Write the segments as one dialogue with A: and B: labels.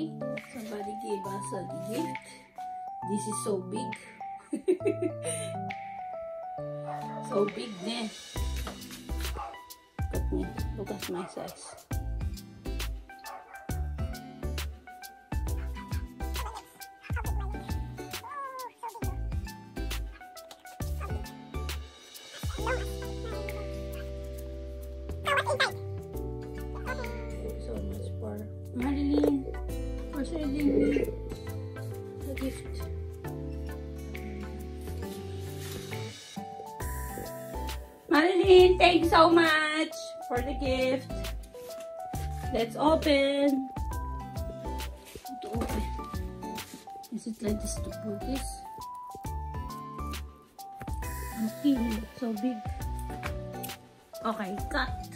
A: Okay, somebody gave us a gift. This is so big. so big, ne? Look me. Look at my size. Thanks so much for the gift. Let's open. To open. Is it like this to put this? Okay, so big. Okay, cut.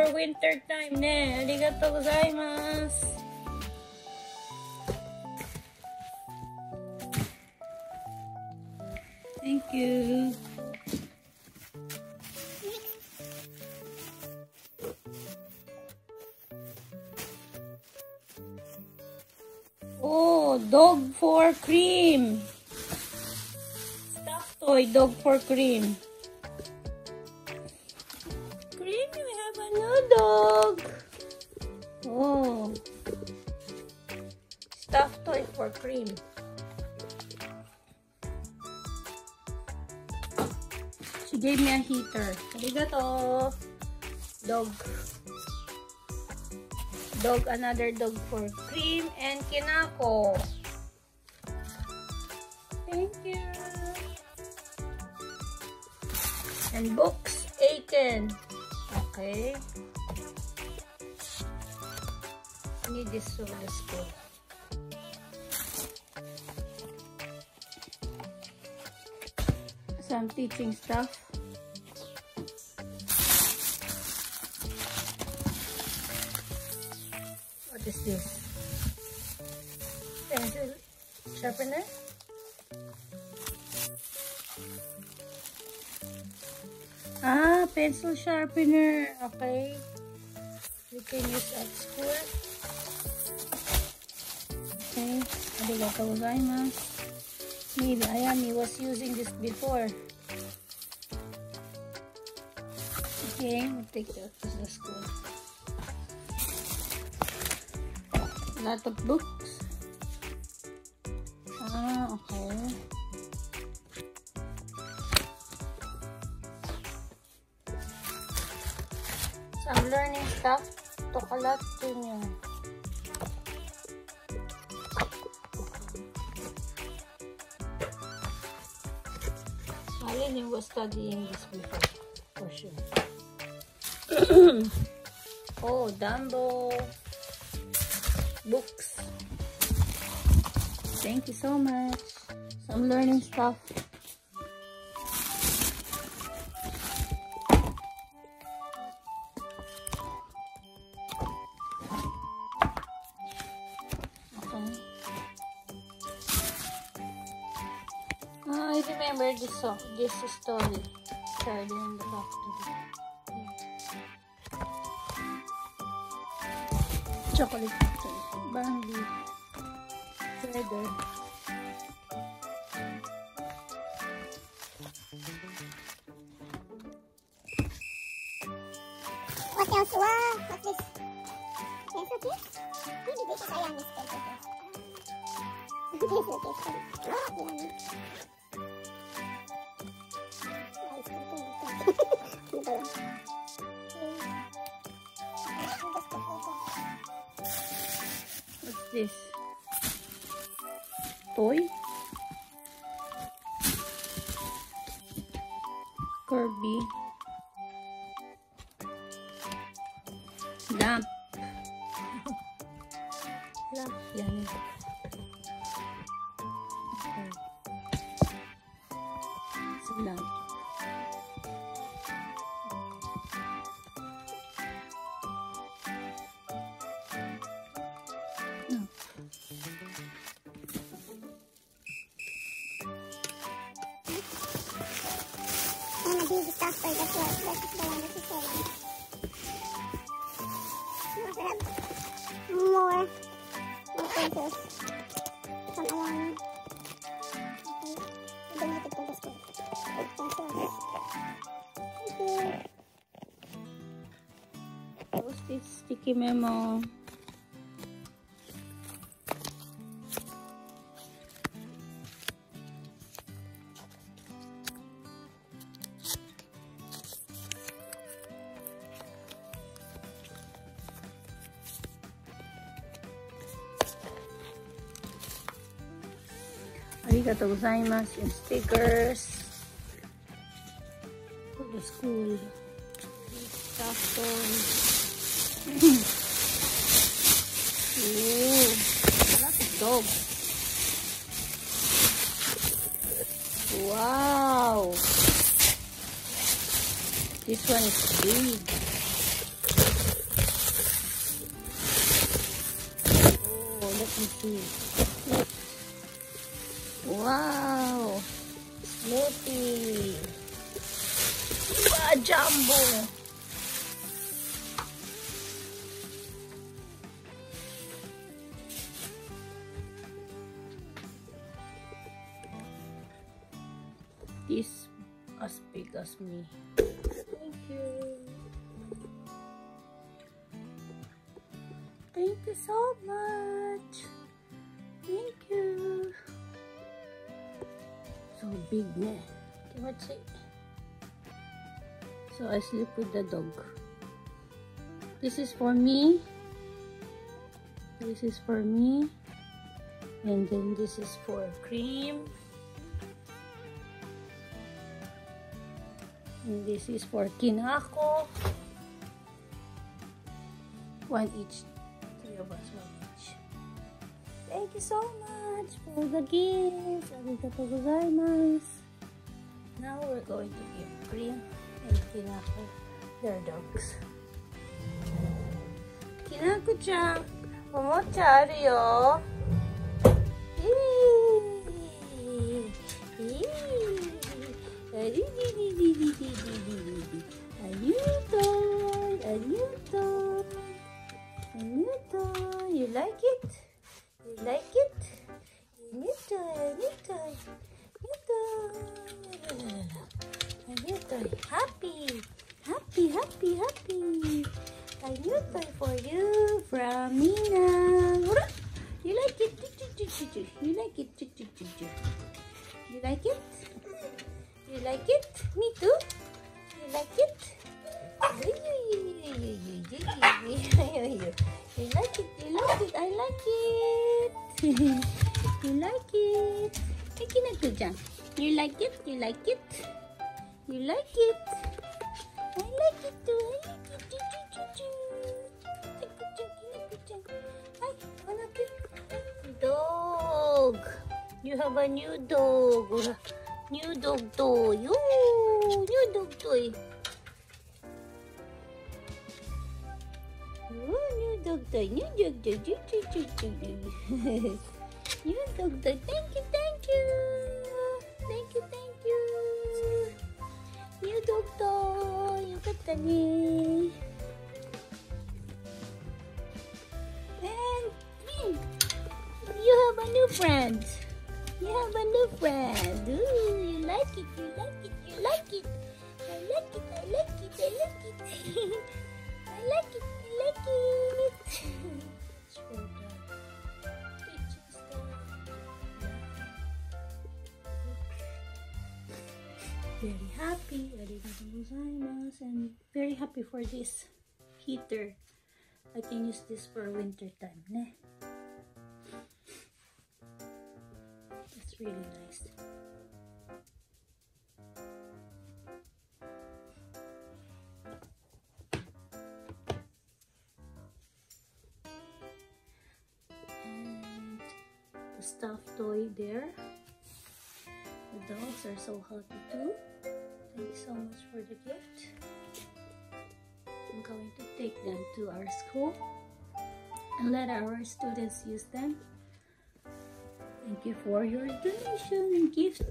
A: For winter time ne. Thank you. Oh, dog for cream. Stuffed toy dog for. Cream, Stuffed toy for cream. She gave me a heater. Arigato. Dog. Dog, another dog for cream and kinako. Thank you. And books, Aiken. Okay. I need this to the school. Some teaching stuff. What is this? Pencil sharpener? Ah, pencil sharpener. Okay. You can use at school. Okay. Arigatou gozaimasu. Maybe Ayami was using this before. Okay, we'll take that to the school. lot of books. Ah, okay. Some learning stuff took a lot to know. Malin was studying this before, for sure. oh, Dumbo books. Thank you so much. Some learning stuff. Remember this song, this story. Charlie and the factory. Chocolate. Feather.
B: What else? Wow, what's this? Pencil? Really, this is
A: What's this? Toy? Kirby. Lamp. Lamp. Yan. Okay. A lamp.
B: More. More pencils. From Ayami. Okay. Donated to the school. Eight pencils. Thank you.
A: What's this sticky memo? Yung stickers. For the school. Stuff. Wow. This one is big. Oh, let me see. Wow. Smoothie. Wow, jumbo. this as big as me. Thank you. Thank you so much. Big na. Okay, what's it? So I sleep with the dog. This is for me. This is for me. And then this is for cream. And this is for Kinako. One each. Three of us, one. Thank you so much for the gift. Arigatou gozaimasu. Now we're going to give Cream and Kinako their dogs. Kinako-chan, omocha aru yo. A new toy. You like it? You like it? New toy, new toy, new toy. A new toy. Happy, happy, happy, happy. A new toy for you from Nina. You like it? You like it? You like it? You like it? Me too. You like it? You like it? You like it? I like it. you like it? Hey, Kinako-chan. You like it? You like it? You like it? I like it too. I like it. Choo, choo, choo, choo. Kinako-chan. Ay, anak eh. Dog. You have a new dog. New dog toy. Ooh, new dog toy. Ooh, new dog toy. New dog toy. Choo, choo, choo, choo, choo. new dog toy. Thank you, thank you. Thank you, thank you. new dog toy! よかったね And mm, you have a new friend! You have a new friend! Ooh, you like it, you like it, you like it! I like it, I like it, I like it! I like it, Dog. Pictures very happy. And very happy for this heater. I can use this for winter time. Ne? That's really nice. Stuffed toy there. The dogs are so happy too. Thank you so much for the gift. I'm going to take them to our school and let our students use them. Thank you for your donation and gift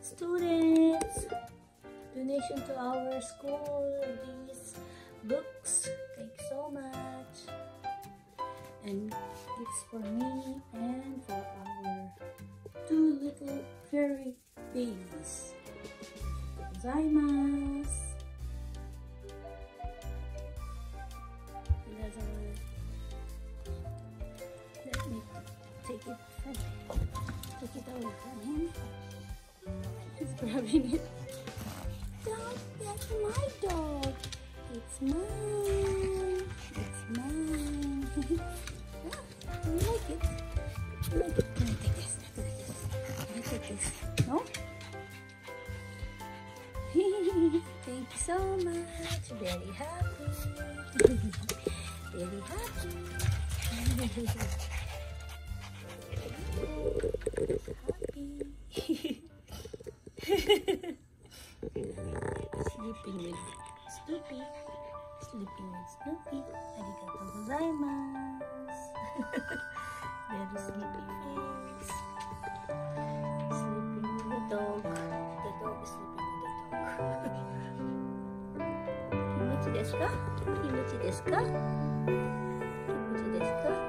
A: students. Donation to our school, these books. Thank you so much. And it's for me and for our two little fairy babies. Gozaimasu. Let me take it from take it away from him. He's grabbing it. Dog, that's my dog. It's mine. Very happy. Very happy. Sleeping with Snoopy. Sleeping with Snoopy. Arigatou gozaimasu. Very sleepy face. Sleeping with the dog. ですか？気持ちですか？気持ちですか？